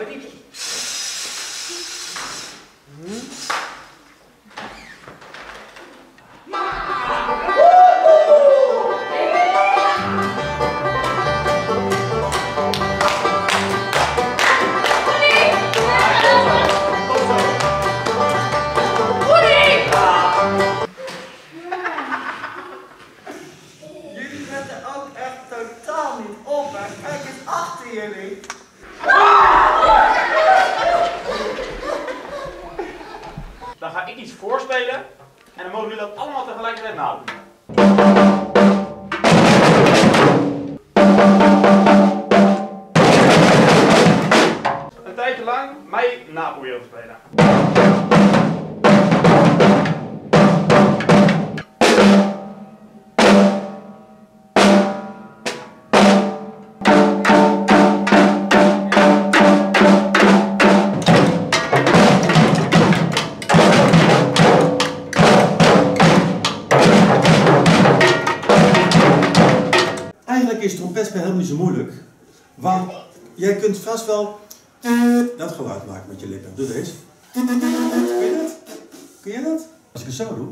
een. Jullie letten ook echt totaal niet op, hè. Kijk eens achter jullie. Dan ga ik iets voorspelen en dan mogen jullie dat allemaal tegelijkertijd nadoen. Een tijdje lang mij na proberen te spelen. Helemaal niet zo moeilijk. Want jij kunt vast wel dat geluid maken met je lippen. Doe deze. Kun je dat? Kun je dat? Als ik het zo doe.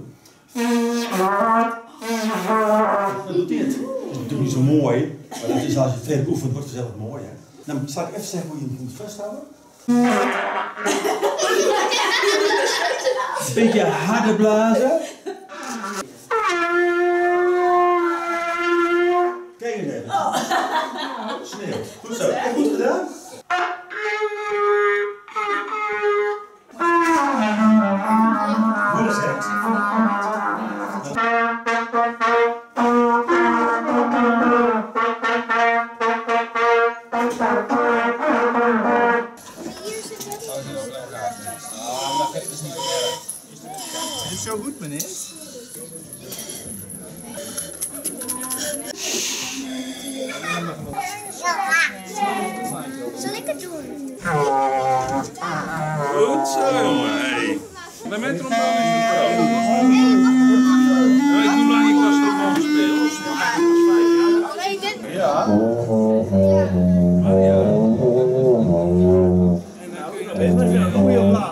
Dan doet hij het. Dat is natuurlijk niet zo mooi. Maar is als je veel oefent, wordt het zelf mooi. Hè? Dan zal ik even zeggen hoe je hem moet vasthouden. Een beetje harder blazen. Kijk eens even. Sneeuw. Goed zo. Goed gedaan. Is het zo goed, meneer? Doen? Goed zo. Bij mijn trombone is het pro. Ja, ik doe lang, ik was trombone. Nee, dit. Ja. En dan kun je nog wel. Ja,